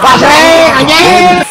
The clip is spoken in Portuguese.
Vai, anjing!